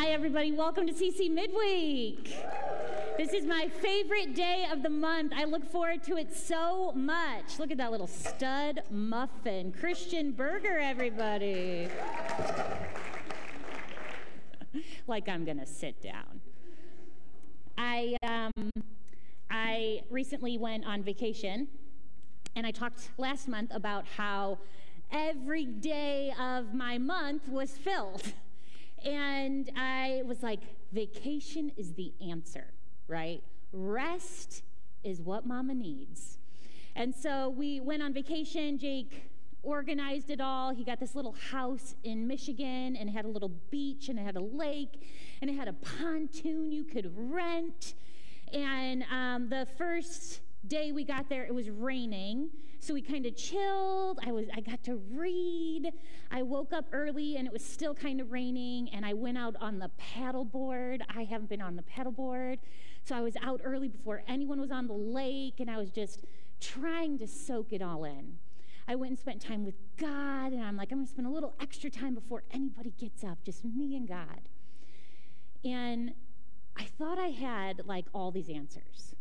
Hi, everybody. Welcome to CC Midweek. This is my favorite day of the month. I look forward to it so much. Look at that little stud muffin. Christian burger, everybody. like I'm going to sit down. I, um, I recently went on vacation, and I talked last month about how every day of my month was filled. And I was like, vacation is the answer, right? Rest is what mama needs. And so we went on vacation. Jake organized it all. He got this little house in Michigan and it had a little beach and it had a lake and it had a pontoon you could rent. And um, the first day we got there, it was raining. So we kind of chilled. I was I got to read. I woke up early and it was still kind of raining and I went out on the paddleboard. I haven't been on the paddleboard. So I was out early before anyone was on the lake and I was just trying to soak it all in. I went and spent time with God and I'm like I'm going to spend a little extra time before anybody gets up, just me and God. And I thought I had like all these answers.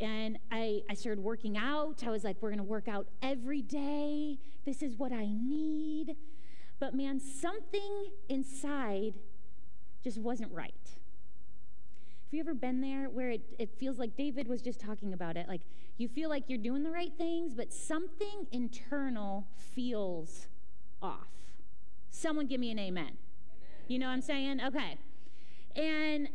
And I, I started working out. I was like, we're going to work out every day. This is what I need. But man, something inside just wasn't right. Have you ever been there where it, it feels like David was just talking about it? Like you feel like you're doing the right things, but something internal feels off. Someone give me an amen. amen. You know what I'm saying? Okay. And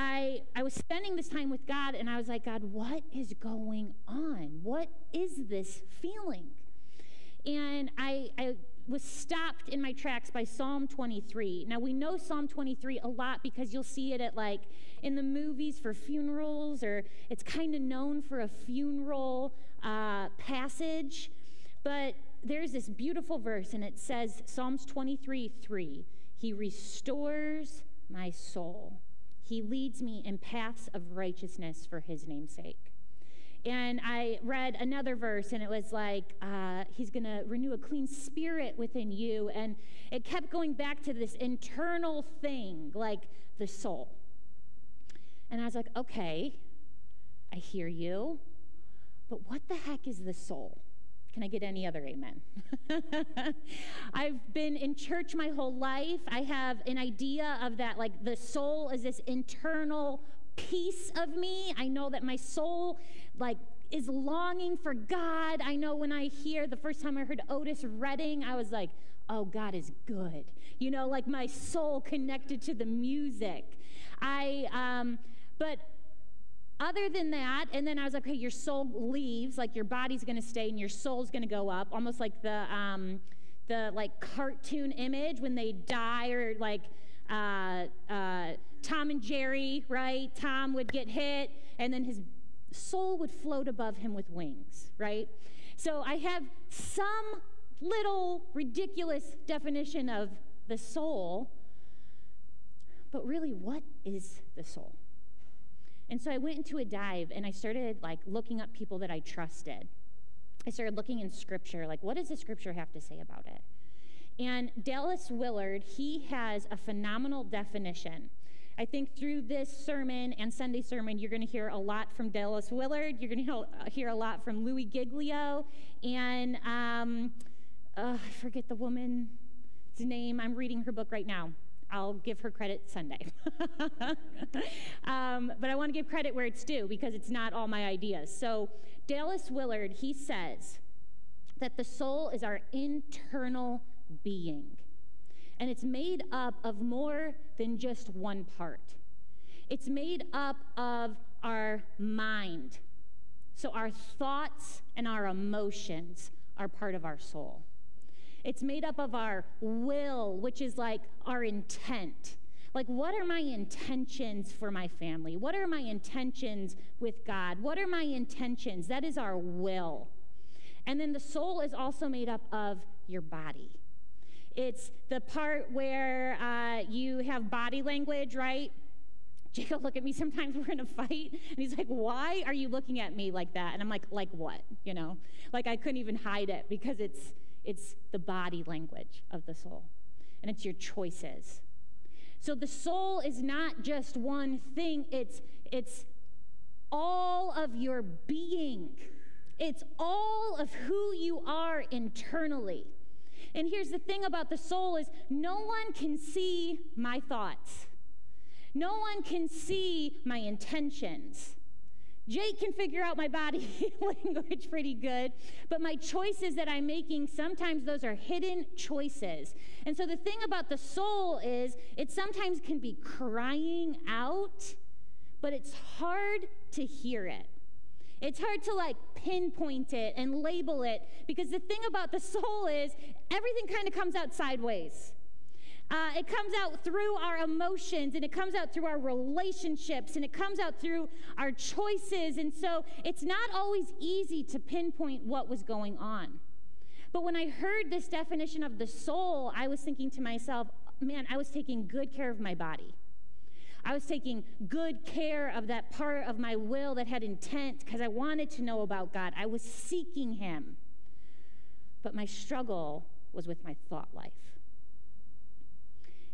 I, I was spending this time with God and I was like, God, what is going on? What is this feeling? And I, I was stopped in my tracks by Psalm 23. Now, we know Psalm 23 a lot because you'll see it at like in the movies for funerals, or it's kind of known for a funeral uh, passage. But there's this beautiful verse, and it says, Psalms 23 3, He restores my soul. He leads me in paths of righteousness for his name's sake. And I read another verse, and it was like, uh, He's going to renew a clean spirit within you. And it kept going back to this internal thing, like the soul. And I was like, Okay, I hear you, but what the heck is the soul? Can I get any other amen? I've been in church my whole life. I have an idea of that, like the soul is this internal piece of me. I know that my soul, like, is longing for God. I know when I hear the first time I heard Otis Redding, I was like, oh, God is good. You know, like my soul connected to the music. I, um, but other than that, and then I was like, okay, your soul leaves, like your body's to stay and your soul's to go up, almost like the um, the like cartoon image when they die, or like uh, uh, Tom and Jerry, right? Tom would get hit, and then his soul would float above him with wings, right? So I have some little ridiculous definition of the soul, but really, what is the soul? And so I went into a dive and I started like looking up people that I trusted. I started looking in scripture, like what does the scripture have to say about it? And Dallas Willard, he has a phenomenal definition. I think through this sermon and Sunday sermon, you're going to hear a lot from Dallas Willard. You're going to hear a lot from Louie Giglio. And um, uh, I forget the woman's name. I'm reading her book right now. I'll give her credit Sunday. um, but I want to give credit where it's due because it's not all my ideas. So, Dallas Willard, he says that the soul is our internal being, and it's made up of more than just one part. It's made up of our mind. So, our thoughts and our emotions are part of our soul. It's made up of our will, which is like our intent. Like, what are my intentions for my family? What are my intentions with God? What are my intentions? That is our will. And then the soul is also made up of your body. It's the part where uh, you have body language, right? Jacob look at me sometimes we're in a fight and he's like, Why are you looking at me like that? And I'm like, Like what? You know? Like I couldn't even hide it because it's it's the body language of the soul, and it's your choices. So the soul is not just one thing, it's, it's all of your being. It's all of who you are internally. And here's the thing about the soul is no one can see my thoughts. No one can see my intentions. Jake can figure out my body language pretty good, but my choices that I'm making, sometimes those are hidden choices. And so the thing about the soul is it sometimes can be crying out, but it's hard to hear it. It's hard to like pinpoint it and label it because the thing about the soul is everything kind of comes out sideways. Uh, it comes out through our emotions and it comes out through our relationships and it comes out through our choices. And so it's not always easy to pinpoint what was going on. But when I heard this definition of the soul, I was thinking to myself, man, I was taking good care of my body. I was taking good care of that part of my will that had intent because I wanted to know about God. I was seeking Him. But my struggle was with my thought life.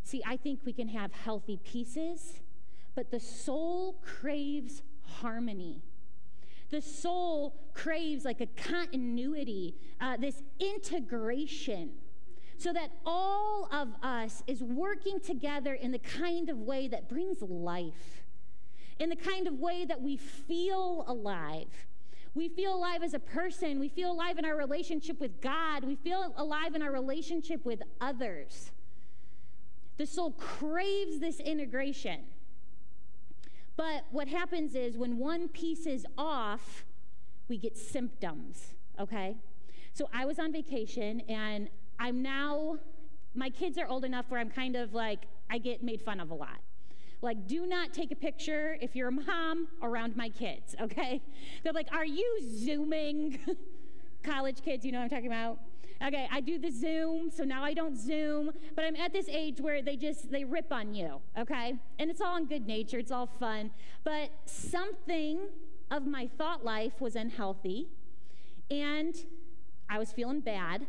See, I think we can have healthy pieces, but the soul craves harmony. The soul craves like a continuity, uh, this integration, so that all of us is working together in the kind of way that brings life, in the kind of way that we feel alive. We feel alive as a person. We feel alive in our relationship with God. We feel alive in our relationship with others. The soul craves this integration. But what happens is when one piece is off, we get symptoms, okay? So I was on vacation and I'm now, my kids are old enough where I'm kind of like, I get made fun of a lot. Like, do not take a picture if you're a mom around my kids, okay? They're like, are you zooming? College kids, you know what I'm talking about? Okay, I do the Zoom, so now I don't Zoom, but I'm at this age where they just they rip on you, okay? And it's all in good nature, it's all fun. But something of my thought life was unhealthy, and I was feeling bad.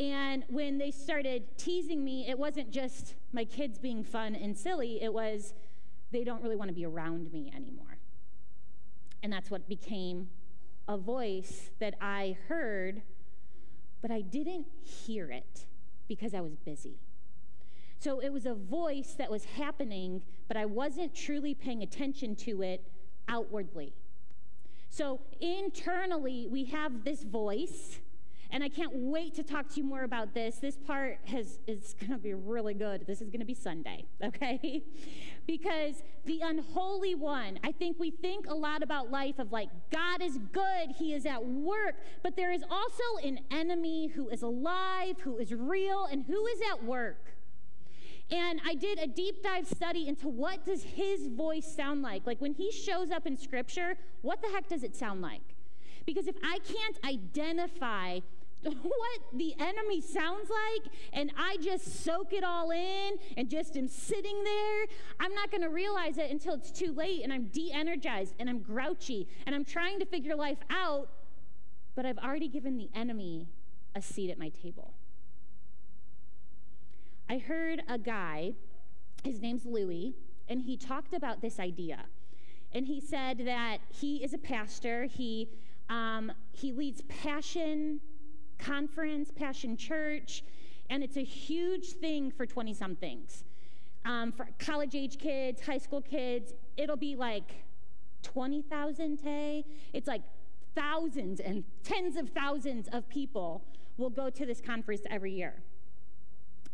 And when they started teasing me, it wasn't just my kids being fun and silly, it was they don't really want to be around me anymore. And that's what became a voice that I heard but I didn't hear it because I was busy. So it was a voice that was happening, but I wasn't truly paying attention to it outwardly. So internally, we have this voice and I can't wait to talk to you more about this. This part has, is going to be really good. This is going to be Sunday, okay? because the unholy one, I think we think a lot about life of like, God is good, He is at work, but there is also an enemy who is alive, who is real, and who is at work. And I did a deep dive study into what does his voice sound like? Like when he shows up in scripture, what the heck does it sound like? Because if I can't identify what the enemy sounds like and I just soak it all in and just am sitting there, I'm not going to realize it until it's too late and I'm de energized and I'm grouchy and I'm trying to figure life out, but I've already given the enemy a seat at my table. I heard a guy, his name's Louie, and he talked about this idea. And he said that he is a pastor, he, um, he leads passion conference, Passion Church, and it's a huge thing for 20 somethings. Um, for college age kids, high school kids, it'll be like 20,000 Tay. It's like thousands and tens of thousands of people will go to this conference every year.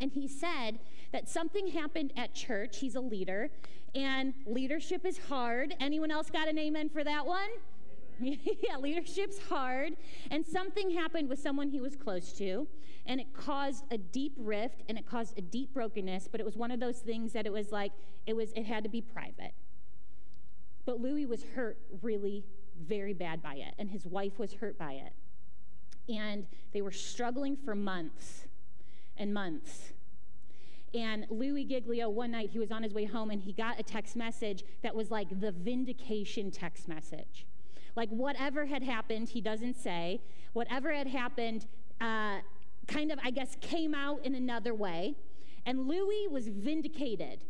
And he said that something happened at church. He's a leader, and leadership is hard. Anyone else got an amen for that one? yeah, leadership's hard. And something happened with someone he was close to, and it caused a deep rift and it caused a deep brokenness, but it was one of those things that it was like it was it had to be private. But Louie was hurt really very bad by it, and his wife was hurt by it. And they were struggling for months and months. And Louie Giglio, one night, he was on his way home and he got a text message that was like the vindication text message. Like whatever had happened, he doesn't say, whatever had happened uh, kind of, I guess, came out in another way. And Louie was vindicated.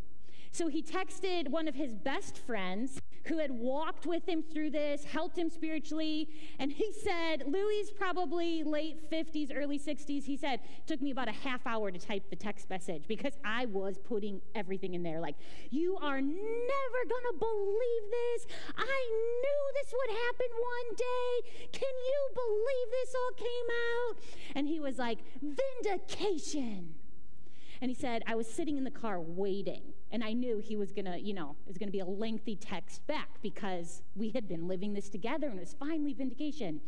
So he texted one of his best friends who had walked with him through this, helped him spiritually. And he said, Louie probably late 50s, early 60s. He said, took me about a half hour to type the text message because I was putting everything in there. Like, you are never to believe this. I knew this would happen one day. Can you believe this all came out? And he was like, vindication. And he said, I was sitting in the car waiting, and I knew he was gonna, you know, it was gonna be a lengthy text back because we had been living this together and it was finally vindication.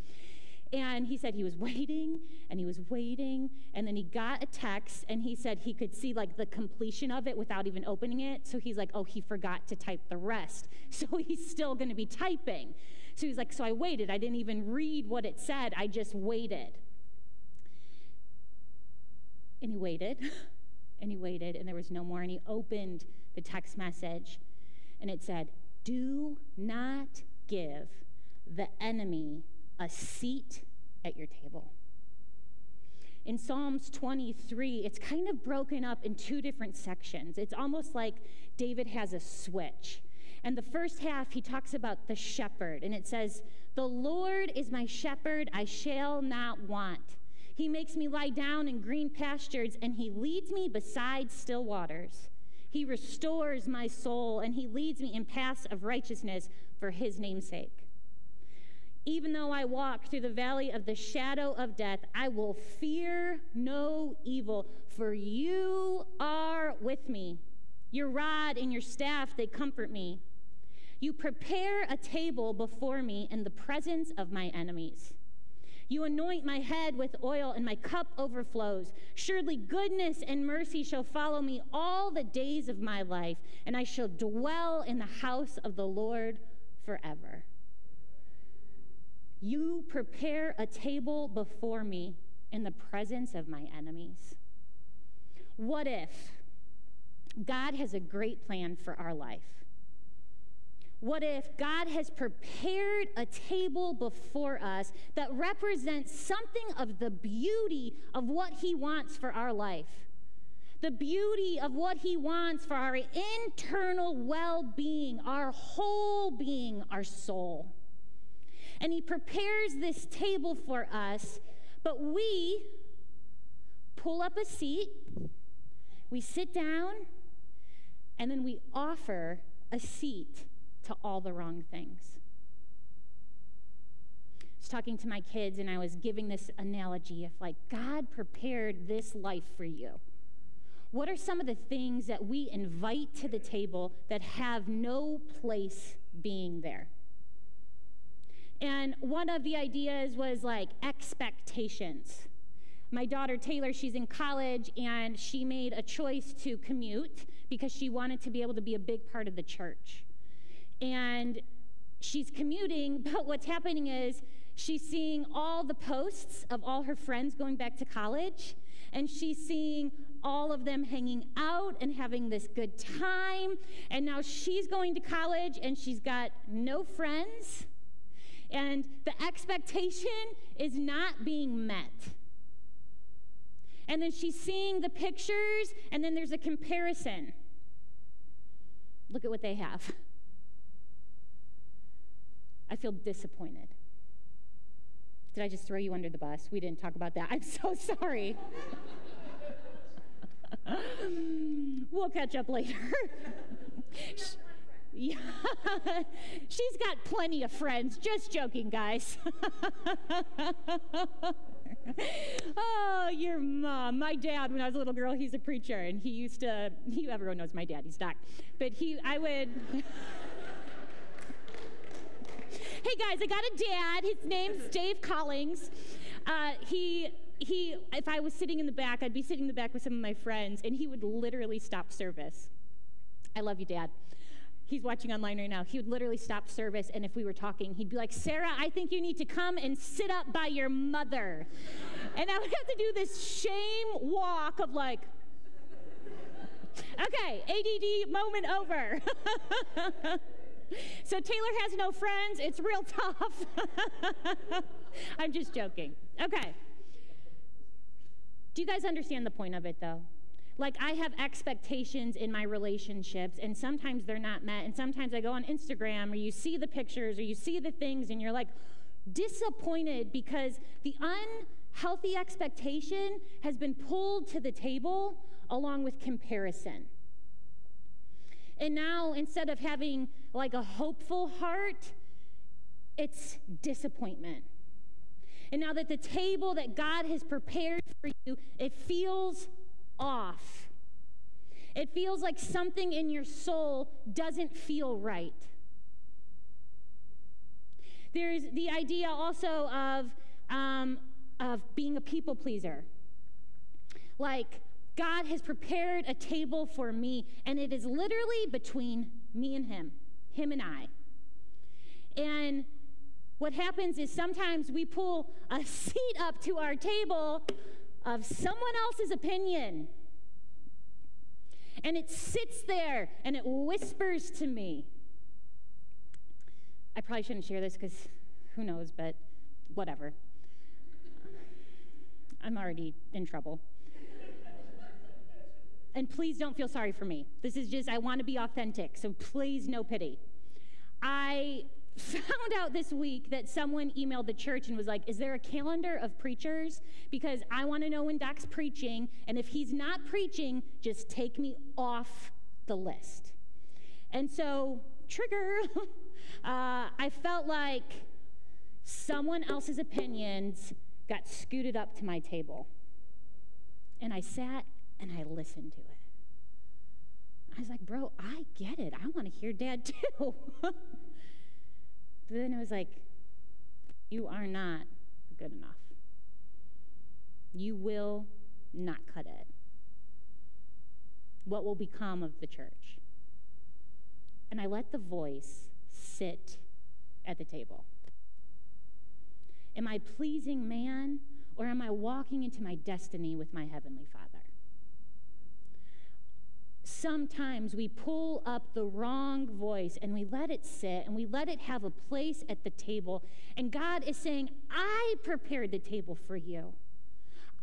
And he said he was waiting and he was waiting. And then he got a text and he said he could see like the completion of it without even opening it. So he's like, oh, he forgot to type the rest. So he's still going to be typing. So he's like, so I waited. I didn't even read what it said. I just waited. And he waited. And he waited, and there was no more. And he opened the text message, and it said, Do not give the enemy a seat at your table. In Psalms 23, it's kind of broken up in two different sections. It's almost like David has a switch. And the first half, he talks about the shepherd, and it says, The Lord is my shepherd, I shall not want. He makes me lie down in green pastures, and he leads me beside still waters. He restores my soul, and he leads me in paths of righteousness for his name's sake. Even though I walk through the valley of the shadow of death, I will fear no evil, for you are with me. Your rod and your staff, they comfort me. You prepare a table before me in the presence of my enemies. You anoint my head with oil, and my cup overflows. Surely goodness and mercy shall follow me all the days of my life, and I shall dwell in the house of the Lord forever. You prepare a table before me in the presence of my enemies. What if God has a great plan for our life? What if God has prepared a table before us that represents something of the beauty of what He wants for our life? The beauty of what He wants for our internal well being, our whole being, our soul. And He prepares this table for us, but we pull up a seat, we sit down, and then we offer a seat to all the wrong things. I was talking to my kids and I was giving this analogy of like, God prepared this life for you. What are some of the things that we invite to the table that have no place being there? And one of the ideas was like expectations. My daughter Taylor, she's in college and she made a choice to commute because she wanted to be able to be a big part of the church and she's commuting, but what's happening is she's seeing all the posts of all her friends going back to college, and she's seeing all of them hanging out and having this good time. And now she's going to college and she's got no friends, and the expectation is not being met. And then she's seeing the pictures, and then there's a comparison. Look at what they have. I feel disappointed. Did I just throw you under the bus? We didn't talk about that. I'm so sorry. we'll catch up later. yeah. She's got plenty of friends. Just joking, guys. oh, your mom. My dad, when I was a little girl, he's a preacher, and he used to, he, everyone knows my dad, he's Doc. But he, I would. Hey guys, I got a dad. His name's Dave Collings. Uh, he he if I was sitting in the back, I'd be sitting in the back with some of my friends, and he would literally stop service. I love you, Dad. He's watching online right now. He would literally stop service, and if we were talking, he'd be like, Sarah, I think you need to come and sit up by your mother. and I would have to do this shame walk of like, okay, ADD moment over. So Taylor has no friends. It's real tough. I'm just joking. Okay. Do you guys understand the point of it, though? like I have expectations in my relationships, and sometimes they're not met. And sometimes I go on Instagram, or you see the pictures, or you see the things, and you're like disappointed because the unhealthy expectation has been pulled to the table along with comparison. And now, instead of having like a hopeful heart, it's disappointment. And now that the table that God has prepared for you, it feels off. It feels like something in your soul doesn't feel right. There's the idea also of, um, of being a people pleaser. Like, God has prepared a table for me, and it is literally between me and Him, Him and I. And what happens is sometimes we pull a seat up to our table of someone else's opinion. And it sits there and it whispers to me. I probably shouldn't share this because who knows, but whatever. I'm already in trouble. And please don't feel sorry for me. This is just, I want to be authentic, so please, no pity. I found out this week that someone emailed the church and was like, Is there a calendar of preachers? Because I want to know when Doc's preaching, and if he's not preaching, just take me off the list. And so, trigger, uh, I felt like someone else's opinions got scooted up to my table. And I sat and I listened to it. I was like, Bro, I get it. I want to hear dad too. But then it was like, you are not good enough. You will not cut it. What will become of the church? And I let the voice sit at the table. Am I pleasing man or am I walking into my destiny with my Heavenly Father? Sometimes we pull up the wrong voice and we let it sit and we let it have a place at the table. And God is saying, I prepared the table for you.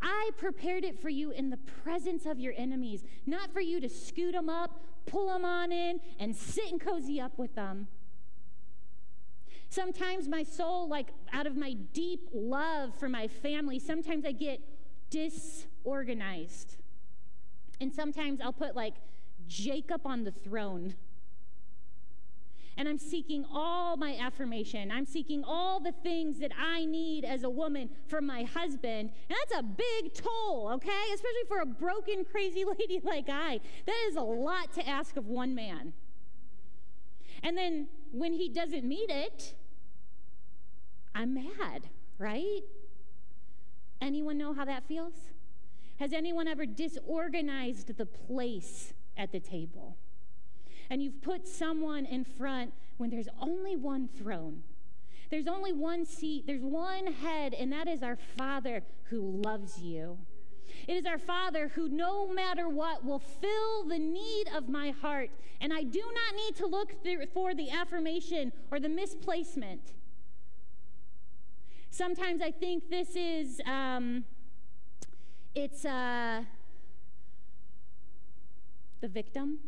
I prepared it for you in the presence of your enemies, not for you to scoot them up, pull them on in, and sit and cozy up with them. Sometimes my soul, like out of my deep love for my family, sometimes I get disorganized. And sometimes I'll put like Jacob on the throne. And I'm seeking all my affirmation. I'm seeking all the things that I need as a woman from my husband. And that's a big toll, okay? Especially for a broken, crazy lady like I. That is a lot to ask of one man. And then when he doesn't meet it, I'm mad, right? Anyone know how that feels? Has anyone ever disorganized the place at the table. And you've put someone in front when there's only one throne. There's only one seat, there's one head, and that is our Father who loves you. It is our Father who, no matter what, will fill the need of my heart. And I do not need to look for the affirmation or the misplacement. Sometimes I think this is, um, it's, uh, the victim,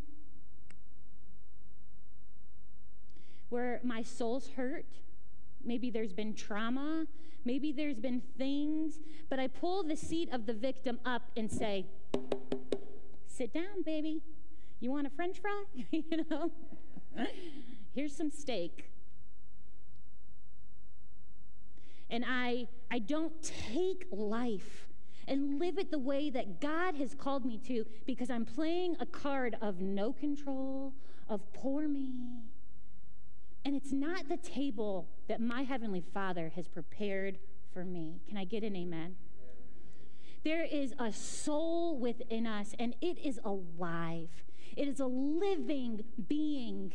where my soul's hurt. Maybe there's been trauma. Maybe there's been things. But I pull the seat of the victim up and say, Sit down, baby. You want a french fry? you know? Here's some steak. And I, I don't take life and live it the way that God has called me to because I'm playing a card of no control, of poor me. And it's not the table that my Heavenly Father has prepared for me. Can I get an amen? There is a soul within us, and it is alive. It is a living being.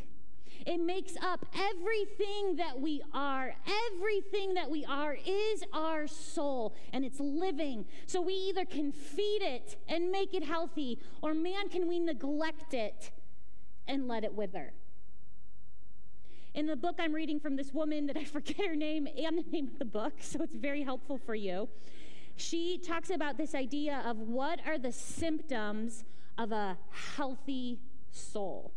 It makes up everything that we are. Everything that we are is our soul, and it's living. So we either can feed it and make it healthy, or man, can we neglect it and let it wither? In the book I'm reading from this woman that I forget her name and the name of the book, so it's very helpful for you. She talks about this idea of what are the symptoms of a healthy soul.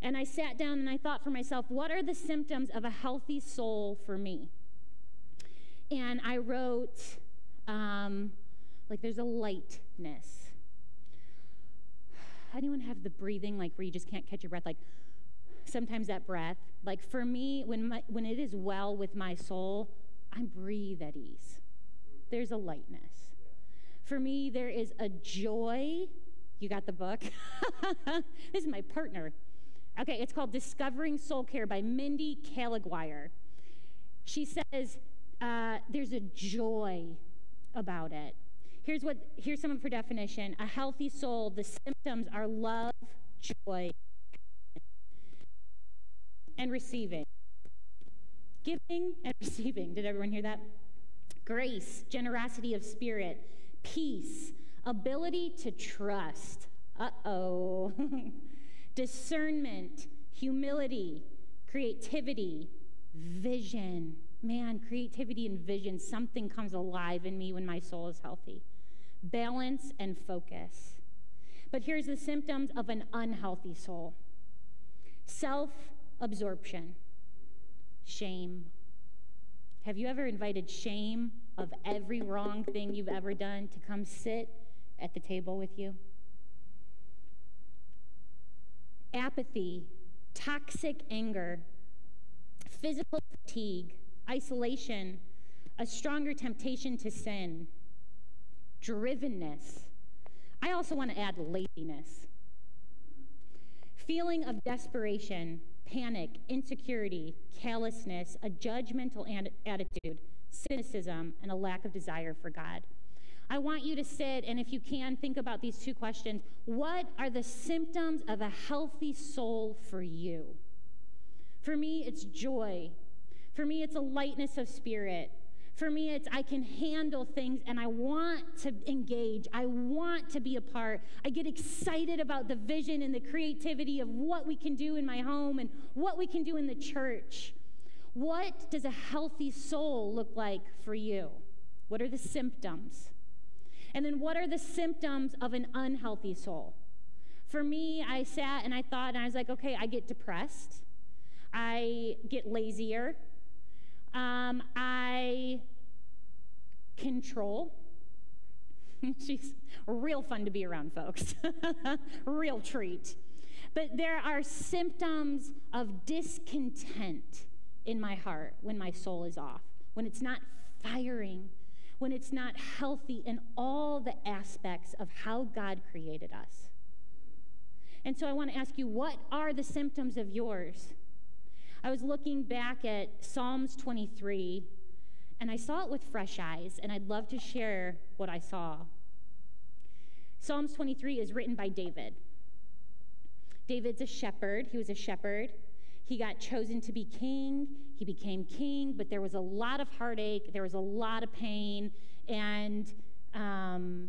And I sat down and I thought for myself, what are the symptoms of a healthy soul for me? And I wrote, um, like, there's a lightness. Anyone have the breathing, like, where you just can't catch your breath? Like, sometimes that breath. Like, for me, when, my, when it is well with my soul, I breathe at ease. There's a lightness. For me, there is a joy. You got the book? this is my partner. Okay, it's called Discovering Soul Care by Mindy Caliguire. She says uh, there's a joy about it. Here's what here's some of her definition. A healthy soul, the symptoms are love, joy, and receiving. Giving and receiving. Did everyone hear that? Grace, generosity of spirit, peace, ability to trust. Uh-oh. Discernment, humility, creativity, vision man, creativity and vision, something comes alive in me when my soul is healthy. Balance and focus. But here's the symptoms of an unhealthy soul self absorption, shame. Have you ever invited shame of every wrong thing you've ever done to come sit at the table with you? Apathy, toxic anger, physical fatigue, isolation, a stronger temptation to sin, drivenness. I also want to add laziness, feeling of desperation, panic, insecurity, callousness, a judgmental attitude, cynicism, and a lack of desire for God. I want you to sit and, if you can, think about these two questions. What are the symptoms of a healthy soul for you? For me, it's joy, for me, it's a lightness of spirit. For me, it's I can handle things and I want to engage. I want to be a part. I get excited about the vision and the creativity of what we can do in my home and what we can do in the church. What does a healthy soul look like for you? What are the symptoms? And then what are the symptoms of an unhealthy soul? For me, I sat and I thought, and I was like, okay, I get depressed. I get lazier. Um, I control. She's real fun to be around, folks. real treat. But there are symptoms of discontent in my heart when my soul is off, when it's not firing, when it's not healthy in all the aspects of how God created us. And so I want to ask you, what are the symptoms of yours? I was looking back at Psalms 23, and I saw it with fresh eyes, and I'd love to share what I saw. Psalms 23 is written by David. David's a shepherd. He was a shepherd. He got chosen to be king. He became king, but there was a lot of heartache, there was a lot of pain, and um,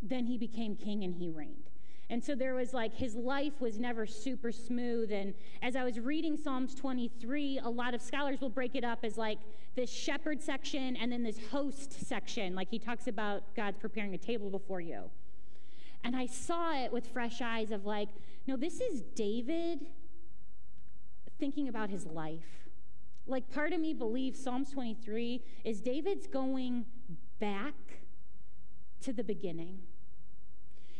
then he became king and he reigned. And so there was like his life was never super smooth. And as I was reading Psalms 23, a lot of scholars will break it up as like this shepherd section and then this host section. Like he talks about God's preparing a table before you. And I saw it with fresh eyes of like, no, this is David thinking about his life. Like part of me believes Psalms 23 is David's going back to the beginning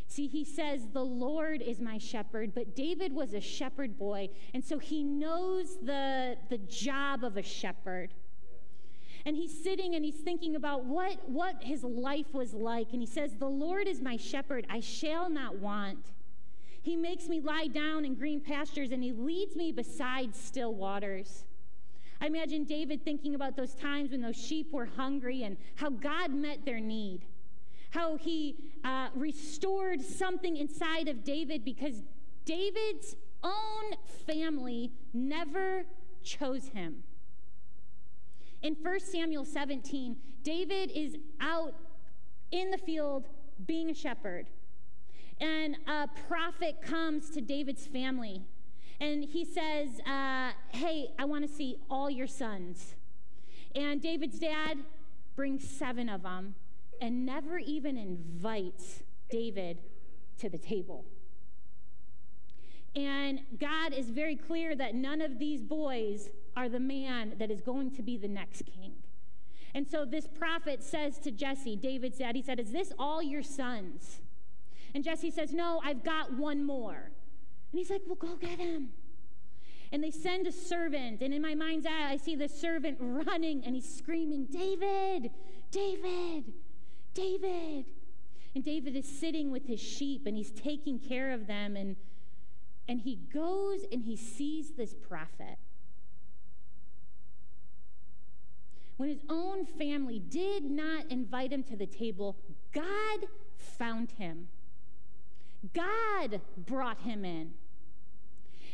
See, he says, The Lord is my shepherd, but David was a shepherd boy, and so he knows the, the job of a shepherd. And he's sitting and he's thinking about what, what his life was like. And he says, The Lord is my shepherd, I shall not want. He makes me lie down in green pastures, and he leads me beside still waters. I imagine David thinking about those times when those sheep were hungry and how God met their need how he uh, restored something inside of David because David's own family never chose him. In 1 Samuel 17, David is out in the field being a shepherd. And a prophet comes to David's family and he says, uh, Hey, I want to see all your sons. And David's dad brings seven of them and never even invites David to the table. And God is very clear that none of these boys are the man that is going to be the next king. And so this prophet says to Jesse, David said, he said, Is this all your sons? And Jesse says, No, I've got one more. And he's like, Well, go get him. And they send a servant. And in my mind's eye, I see the servant running and he's screaming, David, David, David. And David is sitting with his sheep and he's taking care of them. And, and he goes and he sees this prophet. When his own family did not invite him to the table, God found him. God brought him in.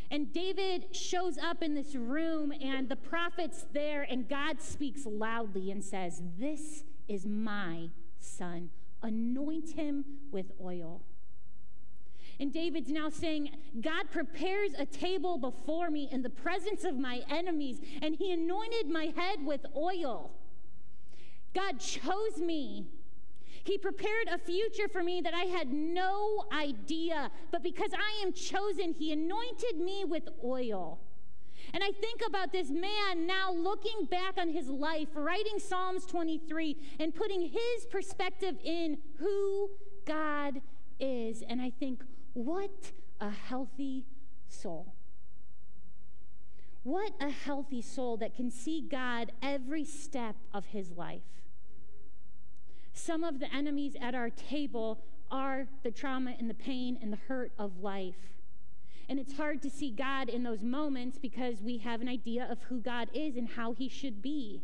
And David shows up in this room, and the prophet's there, and God speaks loudly and says, This is my son. Anoint him with oil. And David's now saying, God prepares a table before me in the presence of my enemies, and he anointed my head with oil. God chose me. He prepared a future for me that I had no idea, but because I am chosen, he anointed me with oil. And I think about this man now looking back on his life, writing Psalms 23, and putting his perspective in who God is. And I think, what a healthy soul. What a healthy soul that can see God every step of his life. Some of the enemies at our table are the trauma and the pain and the hurt of life. And it's hard to see God in those moments because we have an idea of who God is and how he should be.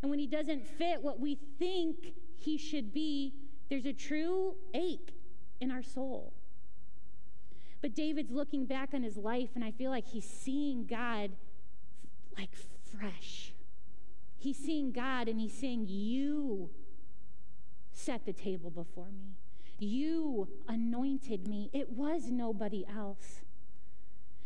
And when he doesn't fit what we think he should be, there's a true ache in our soul. But David's looking back on his life, and I feel like he's seeing God like fresh. He's seeing God and he's saying, You set the table before me. You anointed me. It was nobody else.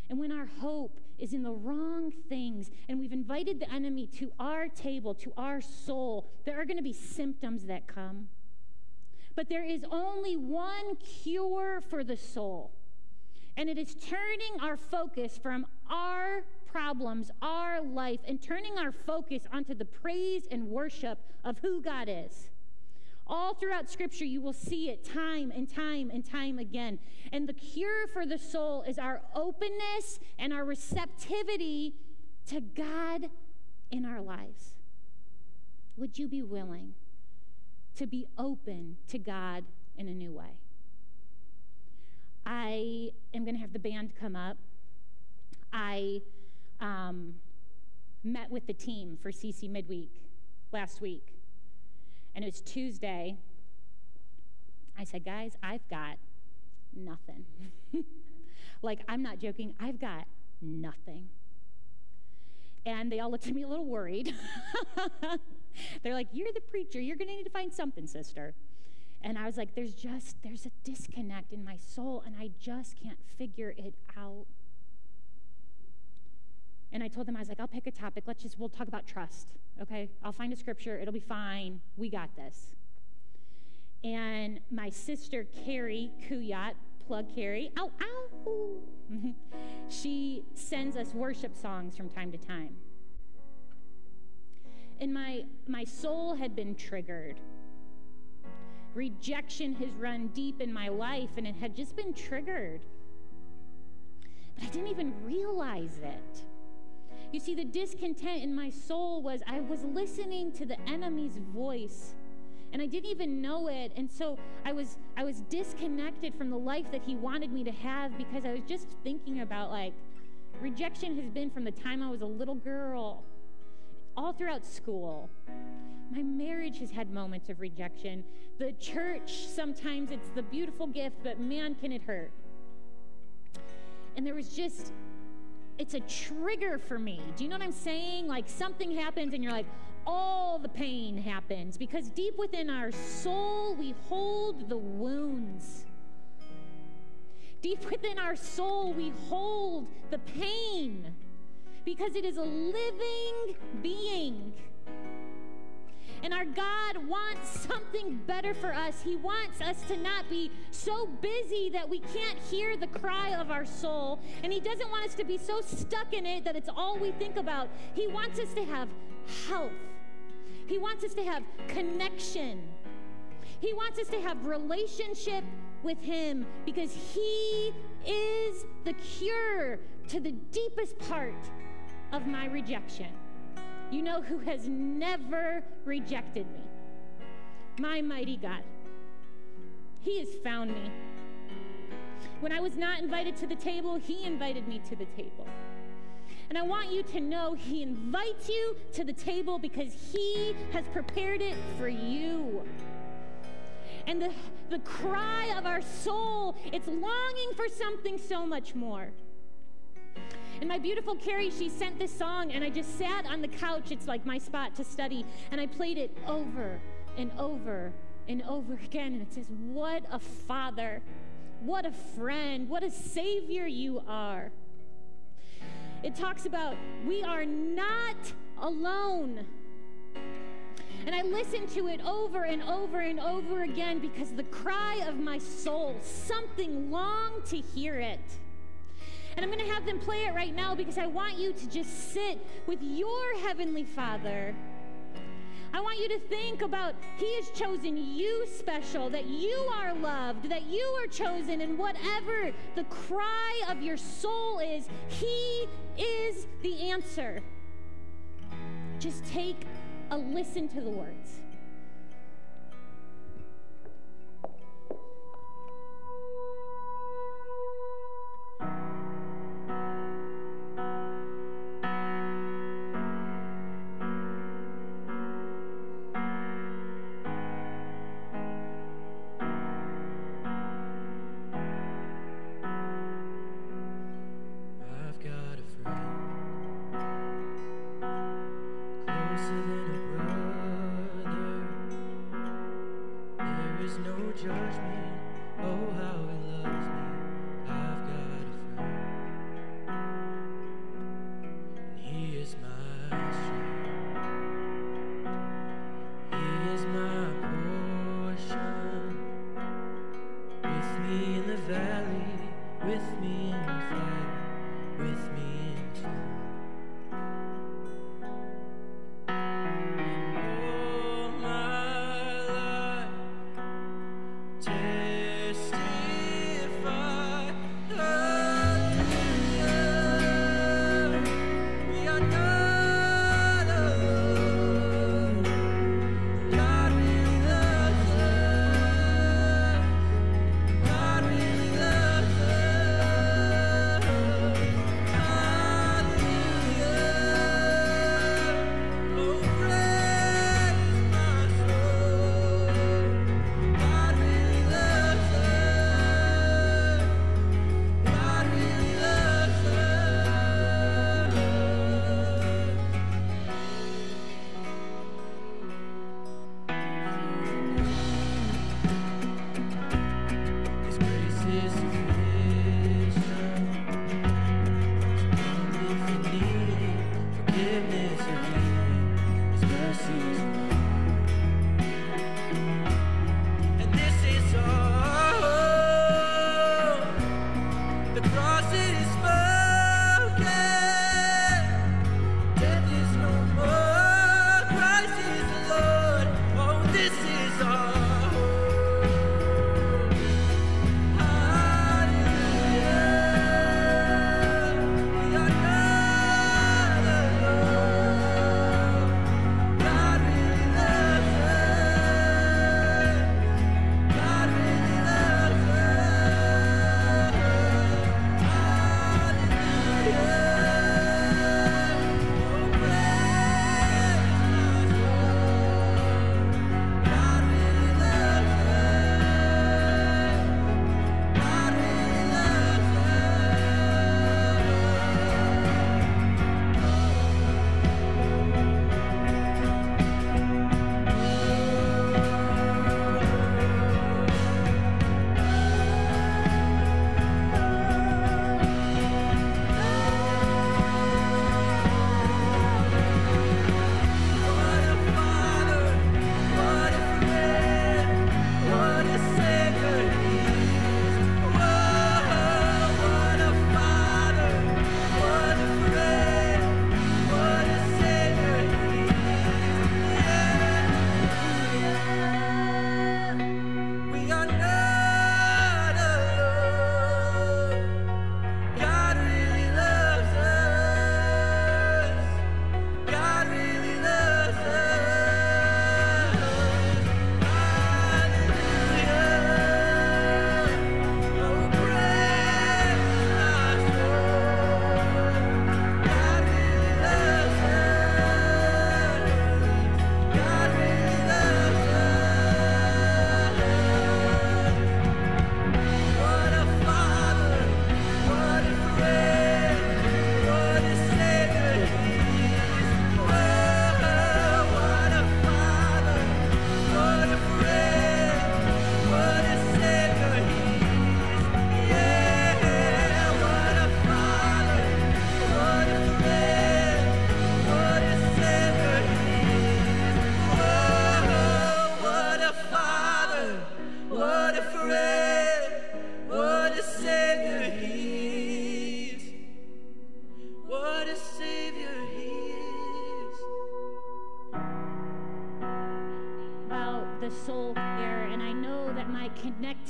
And when our hope is in the wrong things and we've invited the enemy to our table, to our soul, there are going to be symptoms that come. But there is only one cure for the soul. And it is turning our focus from our problems, our life, and turning our focus onto the praise and worship of who God is. All throughout Scripture, you will see it time and time and time again. And the cure for the soul is our openness and our receptivity to God in our lives. Would you be willing to be open to God in a new way? I am going to have the band come up. I um, met with the team for CC Midweek last week, and it was Tuesday. I said, guys, I've got nothing. like, I'm not joking, I've got nothing. And they all looked at me a little worried. They're like, You're the preacher. You're going to need to find something, sister. And I was like, there's just, there's a disconnect in my soul, and I just can't figure it out. And I told them, I was like, I'll pick a topic. Let's just, we'll talk about trust, okay? I'll find a scripture. It'll be fine. We got this. And my sister, Carrie Kuyat, plug Carrie, ow, ow, she sends us worship songs from time to time. And my, my soul had been triggered rejection has run deep in my life and it had just been triggered. But I didn't even realize it. You see, the discontent in my soul was I was listening to the enemy's voice and I didn't even know it. And so I was I was disconnected from the life that he wanted me to have because I was just thinking about like rejection has been from the time I was a little girl all throughout school. My marriage has had moments of rejection. The church, sometimes it's the beautiful gift, but man, can it hurt. And there was just, it's a trigger for me. Do you know what I'm saying? Like something happens and you're like, all the pain happens because deep within our soul, we hold the wounds. Deep within our soul, we hold the pain because it is a living being. And our God wants something better for us. He wants us to not be so busy that we can't hear the cry of our soul. And He doesn't want us to be so stuck in it that it's all we think about. He wants us to have health, He wants us to have connection. He wants us to have relationship with Him because He is the cure to the deepest part of my rejection. You know who has never rejected me? My mighty God. He has found me. When I was not invited to the table, He invited me to the table. And I want you to know He invites you to the table because He has prepared it for you. And the, the cry of our soul, it's longing for something so much more. And my beautiful Carrie, she sent this song, and I just sat on the couch. It's like my spot to study. And I played it over and over and over again. And it says, What a father, what a friend, what a savior you are. It talks about we are not alone. And I listened to it over and over and over again because the cry of my soul, something longed to hear it. And I'm going to have them play it right now because I want you to just sit with your Heavenly Father. I want you to think about He has chosen you special, that you are loved, that you are chosen, and whatever the cry of your soul is, He is the answer. Just take a listen to the words.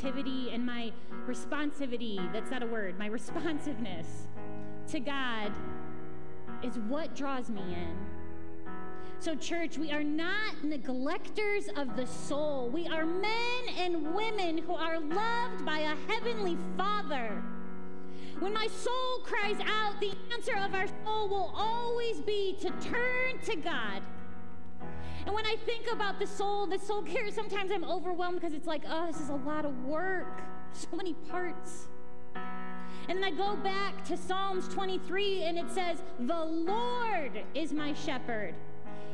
And my responsivity that's not a word my responsiveness to God is what draws me in. So, church, we are not neglectors of the soul. We are men and women who are loved by a heavenly Father. When my soul cries out, the answer of our soul will always be to turn to God. And when I think about the soul, the soul care, sometimes I'm overwhelmed because it's like, oh, this is a lot of work, so many parts. And then I go back to Psalms 23 and it says, The Lord is my shepherd.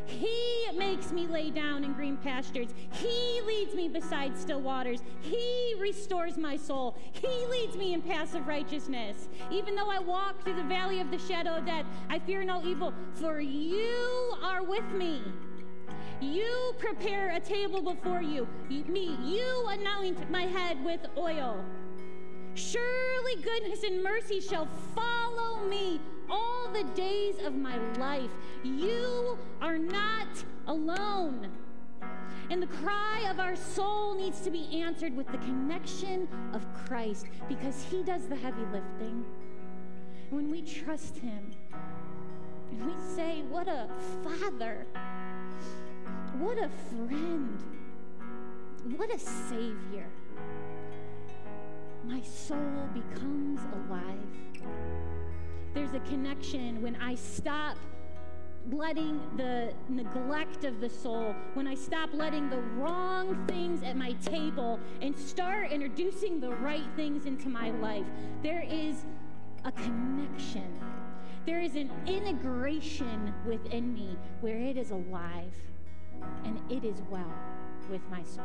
He makes me lay down in green pastures. He leads me beside still waters. He restores my soul. He leads me in paths of righteousness. Even though I walk through the valley of the shadow of death, I fear no evil, for you are with me. You prepare a table before you. Me, you anoint my head with oil. Surely goodness and mercy shall follow me all the days of my life. You are not alone. And the cry of our soul needs to be answered with the connection of Christ because he does the heavy lifting. When we trust him we say, What a father, what a friend, what a savior my soul becomes alive. There's a connection when I stop letting the neglect of the soul, when I stop letting the wrong things at my table and start introducing the right things into my life, there is a connection. There is an integration within me where it is alive and it is well with my soul.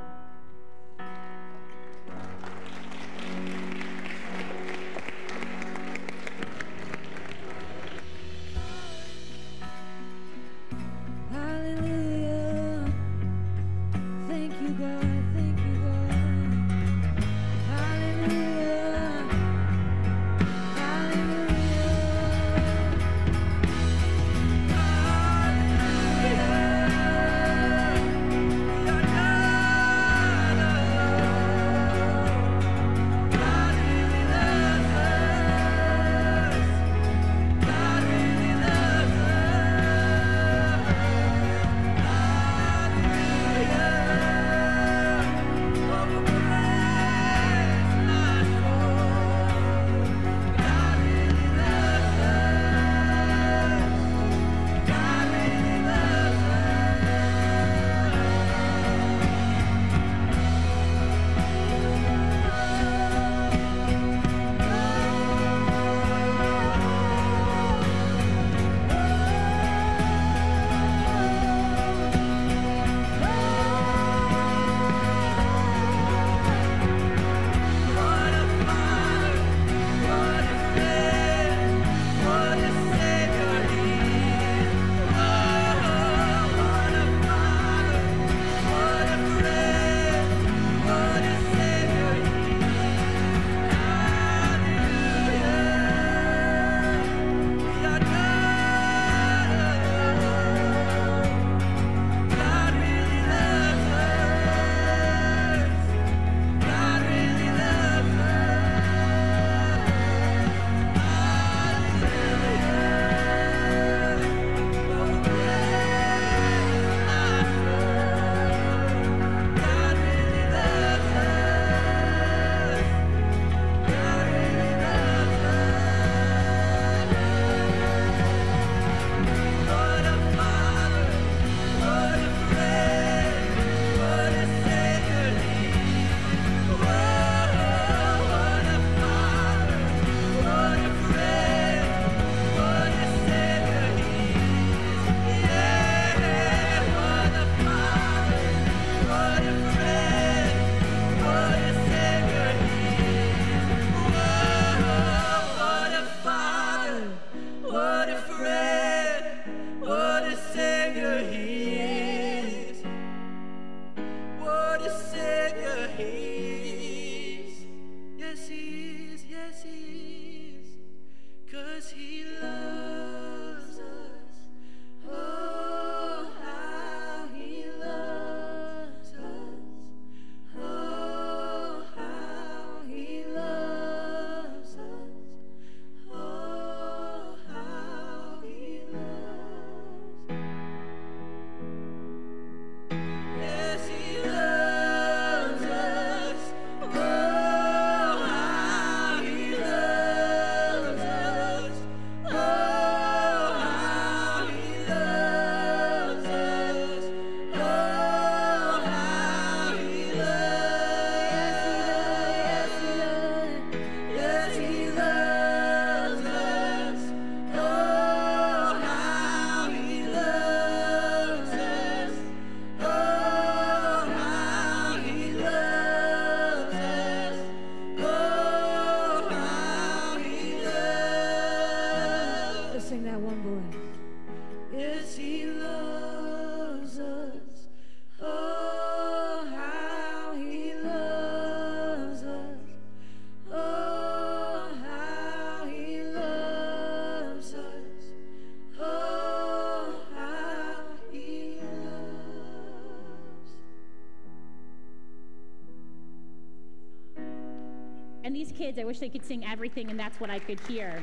Kids, I wish they could sing everything, and that's what I could hear.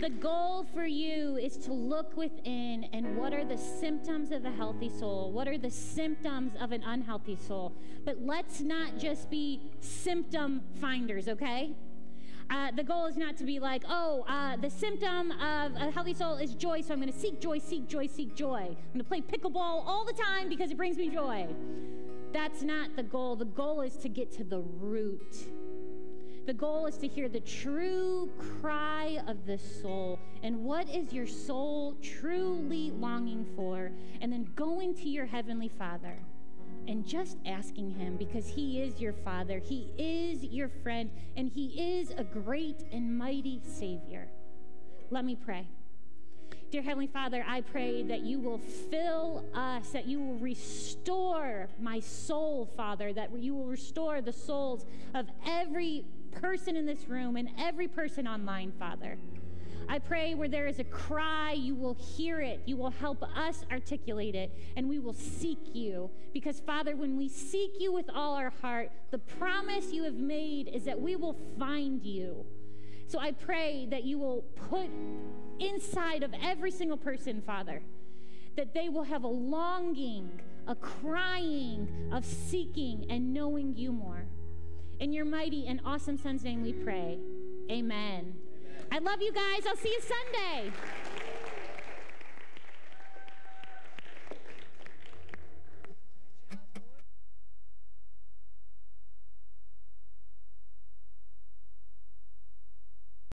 The goal for you is to look within and what are the symptoms of a healthy soul? What are the symptoms of an unhealthy soul? But let's not just be symptom finders, okay? Uh, the goal is not to be like, oh, uh, the symptom of a healthy soul is joy, so I'm going to seek joy, seek joy, seek joy. I'm going to play pickleball all the time because it brings me joy. That's not the goal. The goal is to get to the root the goal is to hear the true cry of the soul. And what is your soul truly longing for? And then going to your Heavenly Father and just asking Him because He is your Father, He is your friend, and He is a great and mighty Savior. Let me pray. Dear Heavenly Father, I pray that you will fill us, that you will restore my soul, Father, that you will restore the souls of every person in this room and every person online, Father. I pray where there is a cry, you will hear it. You will help us articulate it, and we will seek you. Because, Father, when we seek you with all our heart, the promise you have made is that we will find you. So I pray that you will put inside of every single person, Father, that they will have a longing, a crying of seeking and knowing you more. In your mighty and awesome Son's name we pray. Amen. Amen. I love you guys. I'll see you Sunday.